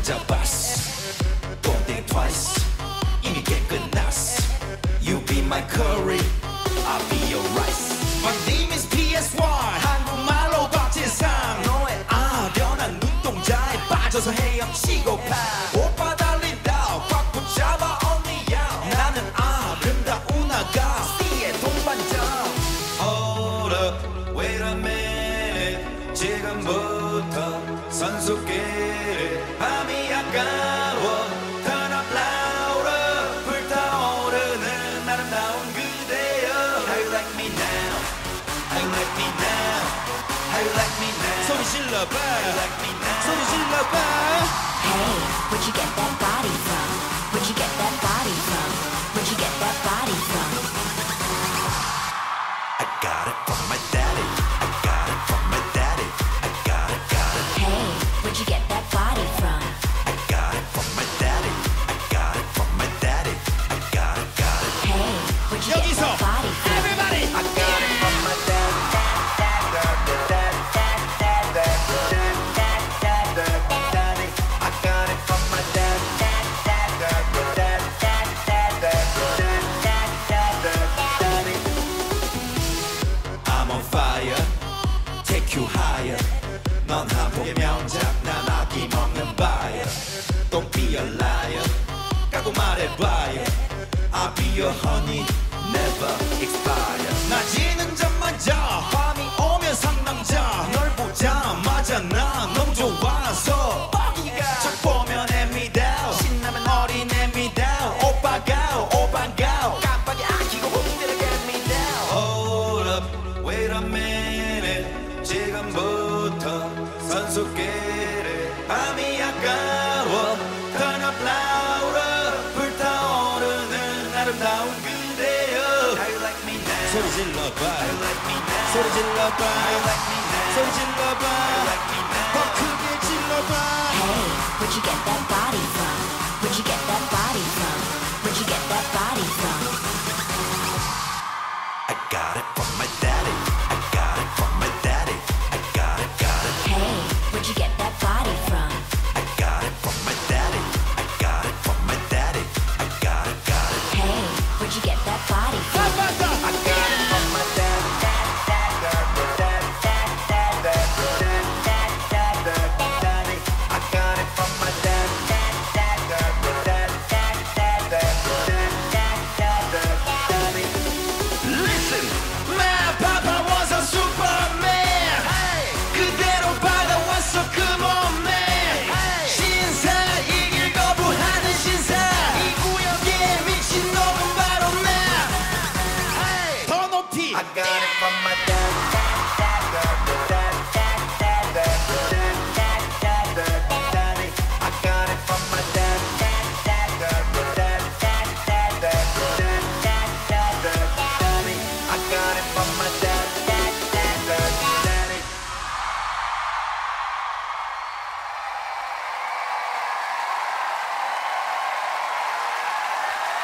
혼자 봤어. Don't think twice. 이미 게 끝났어. You be my curry. I'll be your rice. My name is PSY 한국말로 박재상. 너의 아련한 눈동자에 빠져서 헤엄치고 파. 오빠 달린다. 꽉 붙잡아 언니야. 나는 아름다운 아가. 씨의 동반자. Hold up, wait a minute. 지금 뭐 선수끼리 밤이 아까워 Turn up louder 불타오르는 아름다운 그대여 How you like me now How you like me now How you like me now 소리 질러봐 How you like me now 소리 질러봐 Hey, where'd you get that body from? Where'd you get that body from? Where'd you get that body from? I got it from my daddy 넌 한폭의 명작 난 아낌없는 buyer Don't be a liar 까고 말해봐요 I'll be your honey Never expire 낮이는 잠만 자 질러봐 How you like me now 소리 질러봐 How you like me now 소리 질러봐 How you like me now 더 크게 질러봐 Hey, where'd you get that body from? Where'd you get that body from? Where'd you get that body from? I got it from my daddy I got it from my daddy I got it got it Hey, where'd you get that body from? I got it from my daddy I got it from my daddy I got it got it Hey, where'd you get that body from? My.